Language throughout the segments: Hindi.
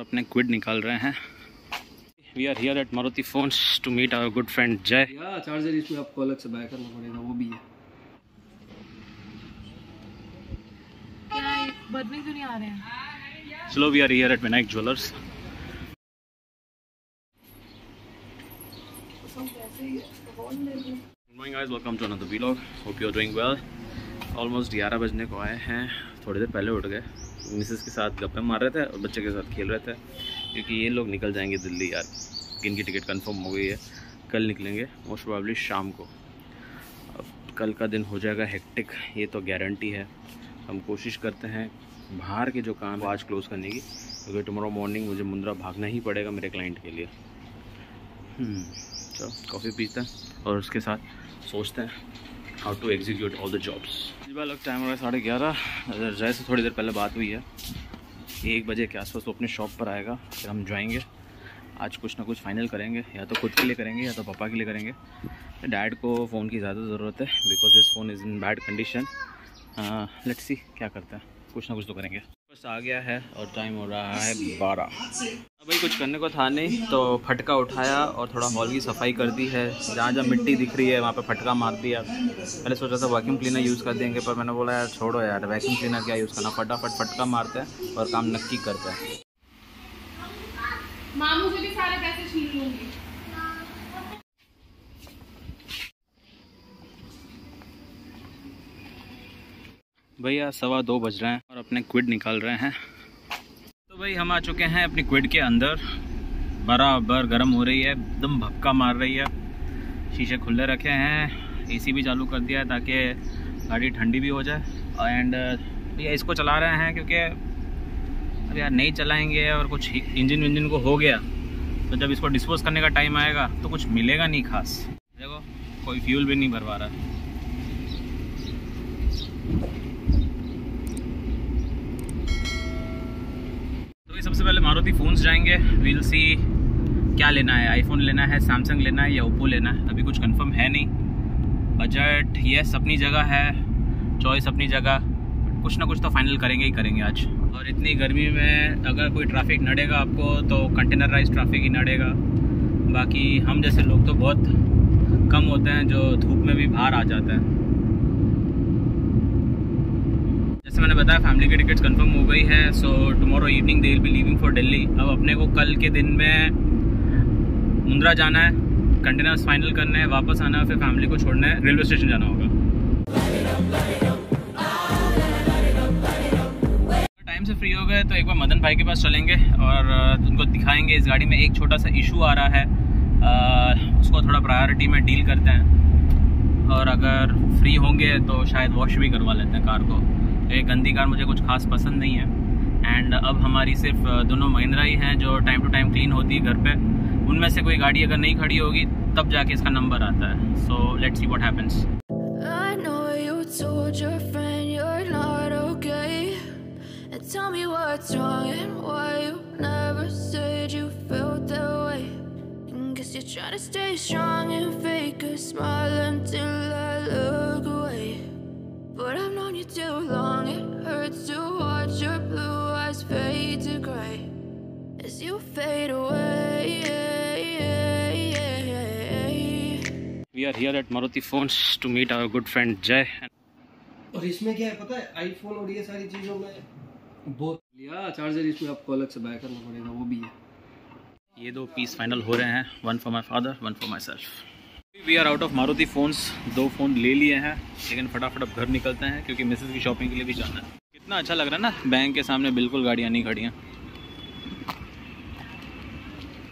अपने क्विड निकाल रहे हैं। We are here at Maruti phones to meet our good friend Jai या चार्जर इसमें आपको अलग से बाय करना पड़ेगा वो भी है। क्या ये क्यों नहीं आ रहे हैं? चलो we are here at Vinayak jewellers Good morning guys, welcome to another vlog. Hope you are doing well. Almost 11 बजने को आए हैं। थोड़ी देर पहले उठ गए। मिसेस के साथ गप्पे मार रहे थे और बच्चे के साथ खेल रहे थे। क्योंकि ये लोग निकल जाएँगे दिल्ली यार। इनकी टिकट कंफर्म हो गई है। कल निकलेंगे मोस्ट प्रोबेबली शाम को। अब कल का दिन हो जाएगा हेक्टिक ये तो गारंटी है। हम कोशिश करते हैं बाहर के जो काम है आज क्लोज़ करने की। क्योंकि टुमारो मॉर्निंग मुझे मुंद्रा भागना ही पड़ेगा मेरे क्लाइंट के लिए। हम्म, चलो कॉफ़ी पीते हैं और उसके साथ सोचते हैं। How to execute all the jobs लोग टाइम हो रहा है साढ़े ग्यारह। जय से थोड़ी देर पहले बात हुई है, एक बजे के आसपास वो अपने शॉप पर आएगा, फिर हम जाएँगे। आज कुछ ना कुछ फाइनल करेंगे, या तो खुद के लिए करेंगे, या तो पापा के लिए करेंगे। डैड को फ़ोन की ज़्यादा ज़रूरत है because this phone is in bad condition let's see क्या करते हैं। कुछ ना कुछ तो करेंगे। बस आ गया है और टाइम हो रहा है बारह। भाई कुछ करने को था नहीं तो फटका उठाया और थोड़ा हॉल की सफ़ाई कर दी है। जहाँ जहाँ मिट्टी दिख रही है वहाँ पे फटका मार दिया। पहले सोचा था वैक्यूम क्लीनर यूज़ कर देंगे पर मैंने बोला यार छोड़ो यार वैक्यूम क्लीनर क्या यूज़ करना? फटाफट फटका मारते हैं और काम नक्की करते हैं। मामू से भी सारे पैसे छीन लूँगी। भैया सवा दो बज रहे हैं और अपने क्विड निकाल रहे हैं। भाई हम आ चुके हैं अपनी क्विड के अंदर। बराबर गर्म हो रही है, एकदम भक्का मार रही है। शीशे खुले रखे हैं एसी भी चालू कर दिया है ताकि गाड़ी ठंडी भी हो जाए। एंड भैया इसको चला रहे हैं क्योंकि अब यार नहीं चलाएँगे और कुछ इंजन विंजन को हो गया। तो जब इसको डिस्पोज करने का टाइम आएगा तो कुछ मिलेगा नहीं खास। देखो, कोई फ्यूल भी नहीं भरवा रहा तो सबसे पहले फ़ोन्स जाएँगे। वील सी क्या लेना है। आईफोन लेना है सैमसंग लेना है या ओप्पो लेना है। अभी कुछ कंफर्म है नहीं। बजट यस अपनी जगह है। चॉइस अपनी जगह। कुछ ना कुछ तो फाइनल करेंगे ही करेंगे आज। और इतनी गर्मी में अगर कोई ट्रैफ़िक नड़ेगा आपको तो कंटेनराइज ट्रैफ़िक ही नड़ेगा। बाकी हम जैसे लोग तो बहुत कम होते हैं, जो धूप में भी बाहर आ जाते हैं। जैसे मैंने बताया फैमिली की टिकट्स कंफर्म हो गई है so tomorrow evening they will be leaving for Delhi अब अपने को कल के दिन में मुंद्रा जाना है कंटेनर्स फाइनल करने है वापस आना है फिर फैमिली को छोड़ना है रेलवे स्टेशन जाना होगा। टाइम से फ्री हो गए तो एक बार मदन भाई के पास चलेंगे और उनको दिखाएँगे। इस गाड़ी में एक छोटा सा इशू आ रहा है अ, उसको थोड़ा प्रायोरिटी में डील करते हैं। और अगर फ्री होंगे तो शायद वॉश भी करवा लेते हैं कार को। एक गंदी कार मुझे कुछ खास पसंद नहीं है। एंड अब हमारी सिर्फ़ दोनों महिंद्रा ही हैं जो टाइम टू टाइम क्लीन होती है घर पे। उनमें से कोई गाड़ी अगर नहीं खड़ी होगी, तब जाके इसका नंबर आता है। So let's see what happens But I've known you too long, it hurts to watch your blue eyes fade to gray as you fade away. We are here at Maruti phones to meet our good friend Jai और इसमें क्या है पता है? आईफोन और ये सारी चीज़ों में बहुत लिया चार्जर इसमें आपको अलग से बाय करना पड़ेगा वो भी है। ये दो पीस फाइनल हो रहे हैं one for my father one for myself we are out of Maruti phones दो फ़ोन ले लिए हैं, लेकिन फटाफट अब घर निकलते हैं, क्योंकि मिसेस की शॉपिंग के लिए भी जाना है। कितना अच्छा लग रहा है ना बैंक के सामने बिल्कुल गाड़ियाँ नहीं खड़ी हैं।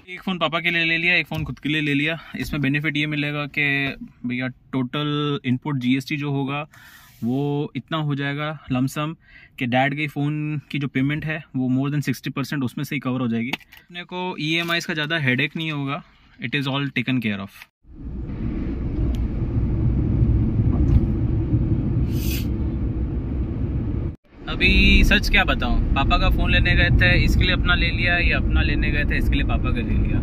एक फ़ोन पापा के लिए ले लिया, एक फ़ोन खुद के लिए ले लिया। इसमें बेनिफिट ये मिलेगा कि भैया टोटल इनपुट जीएसटी जो होगा, वो इतना हो जाएगा लमसम कि डैड के फ़ोन की जो पेमेंट है, वो मोर देन सिक्सटी परसेंट उसमें से ही कवर हो जाएगी। अपने को ई का ज़्यादा हेडेक नहीं होगा it is all taken care of अभी सच क्या बताऊँ? पापा का फ़ोन लेने गए थे, इसके लिए अपना ले लिया या अपना लेने गए थे, इसके लिए पापा का ले लिया।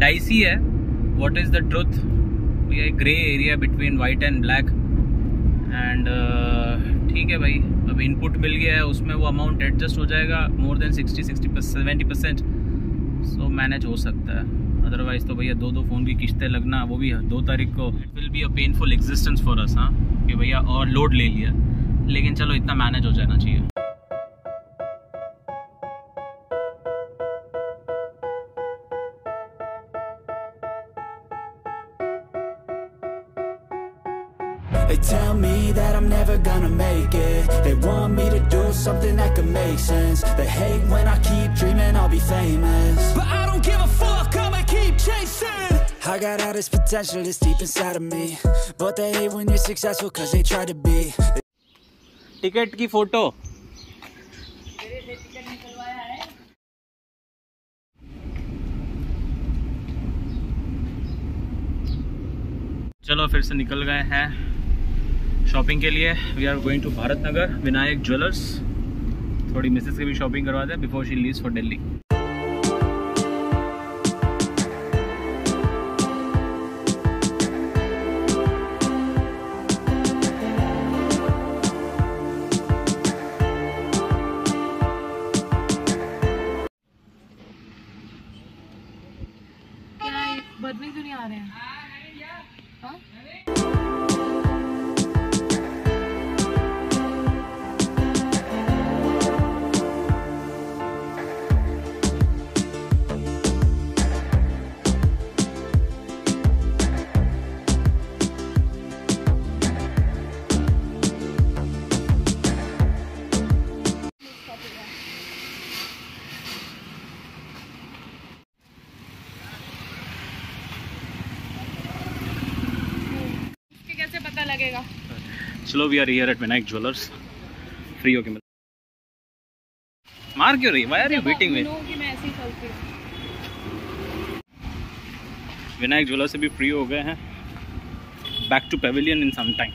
डाइसी है व्हाट इज़ द ट्रुथ ये grey area between white and black and ठीक है भाई, अब इनपुट मिल गया है, उसमें वो अमाउंट एडजस्ट हो जाएगा more than sixty sixty seventy percent so manage हो सकता है। अदरवाइज़ तो भैया दो दो फ़ोन की किस्तें लगना वो भी दो तारीख को it will be a painful existence for us हाँ कि भैया और लोड ले लिया लेकिन चलो इतना मैनेज हो जाना चाहिए They tell me that I'm never gonna make it They want me to do something that could make sense They hate when I keep dreaming I'll be famous But I don't give a fuck, I got all this potential that's deep inside of me But they hate when you're successful cause they try to be ticket की फ़ोटो चलो फिर से निकल गए हैं शॉपिंग के लिए we are going to Bharat Nagar Vinayak jewellers थोड़ी मिसेस की भी शॉपिंग करवा दें before she leaves for Delhi लगेगा। चलो we are here at Vinayak jewellers free होके मिल मार क्यों रही? वाई आर यू वेटिंग में नो कि मैं ऐसे चलती विनायक ज्वेलर्स से भी फ्री हो गए हैं। Back to pavilion in some time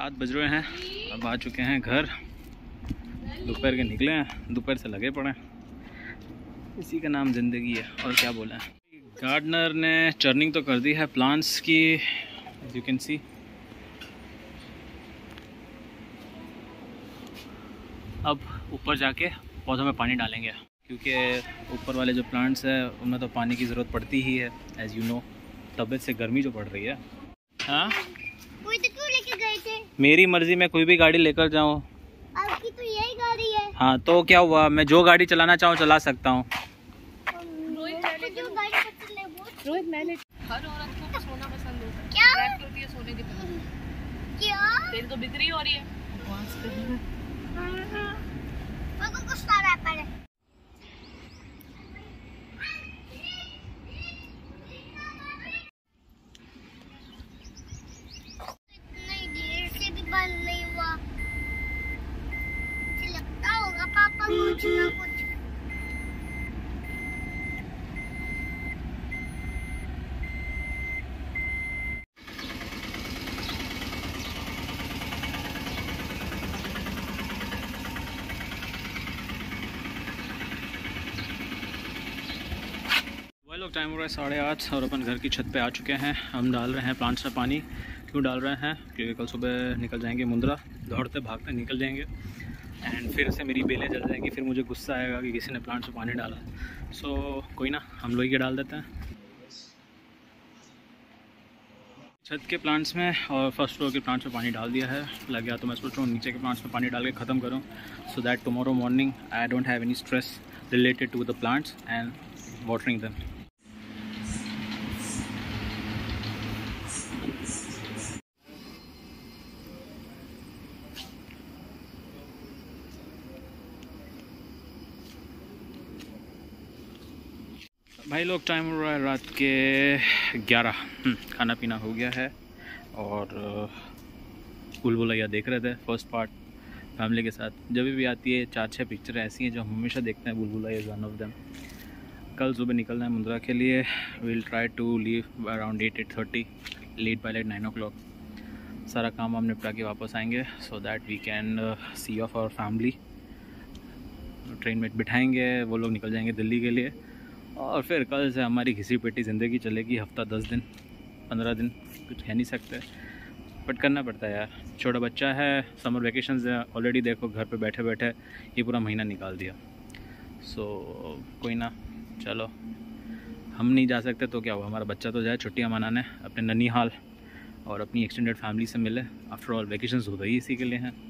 सात बज रहे हैं। अब आ चुके हैं घर। दोपहर के निकले हैं। दोपहर से लगे पड़े इसी का नाम ज़िंदगी है। और क्या बोला है? गार्डनर ने चर्निंग तो कर दी है प्लांट्स की यू कैन सी अब ऊपर जाके पौधों में पानी डालेंगे। क्योंकि ऊपर वाले जो प्लांट्स हैं, उनमें तो पानी की ज़रूरत पड़ती ही है एज़ यू नो तबीयत से गर्मी जो पड़ रही है। हाँ? लेके गए थे। मेरी मर्ज़ी में कोई भी गाड़ी लेकर जाऊँ। आपकी तो यही गाड़ी है। हाँ तो क्या हुआ? मैं जो गाड़ी चलाना चाहूँ चला सकता हूँ। रोहित आपको जो गाड़ी पसंद है वो रोहित मैंने हर औरत को सोना पसंद होता है। क्या? होती है सोने की क्या? तेरी तो बिक्री हो रही है। मेरे को गुस्सा आ रहा है पहले इतनी देर से भी बंद नहीं हुआ मुझे लगता होगा पापा कुछ ना कुछ वह लोग टाइम हो रहा है साढ़े आठ और अपन घर की छत पे आ चुके हैं। हम डाल रहे हैं प्लांट्स में पानी। क्यों डाल रहे हैं? क्योंकि कल सुबह निकल जाएँगे मुंद्रा। दौड़ते भागते निकल जाएँगे। एंड फिर से मेरी बेलें जल जाएँगी। फिर मुझे गुस्सा आएगा कि किसी ने प्लांट्स में पानी डाला। सो so, कोई ना हम लोग ही डाल देते हैं। छत के प्लांट्स में और फ़र्स्ट फ्लोर के प्लांट्स में पानी डाल दिया है। लग गया तो मैं सोच रहा हूँ नीचे के प्लांट्स में पानी डाल के ख़त्म करूँ। So that tomorrow morning I don't have any stress related to the plants and watering them भाई लोग टाइम हो रहा है रात के ग्यारह। हम्म, खाना पीना हो गया है और बुल बुलबुलैया देख रहे थे फ़र्स्ट पार्ट फैमिली के साथ। जब भी आती है चार छः पिक्चर ऐसी हैं जो हम हमेशा देखते हैं बुलबुलैया इज़ वन ऑफ़ देम कल सुबह निकलना है मुंद्रा के लिए। Will try to leave around eight eight thirty late by late nine o'clock सारा काम हम निपटा के वापस आएँगे so that we can see off our family train में बिठाएँगे वो लोग निकल जाएँगे दिल्ली के लिए। और फिर कल से हमारी घिसी पेटी ज़िंदगी चलेगी हफ़्ता दस दिन पंद्रह दिन कुछ कह नहीं सकते। बट करना पड़ता है यार। छोटा बच्चा है समर वेकेशन है ऑलरेडी देखो घर पे बैठे बैठे ये पूरा महीना निकाल दिया। सो so, कोई ना चलो। हम नहीं जा सकते तो क्या हुआ? हमारा बच्चा तो जाए छुट्टियाँ मनाने अपने ननी हाल और अपनी एक्सटेंडेड फैमिली से मिले। आफ्टर ऑल वेकेशन ही इसी के लिए हैं।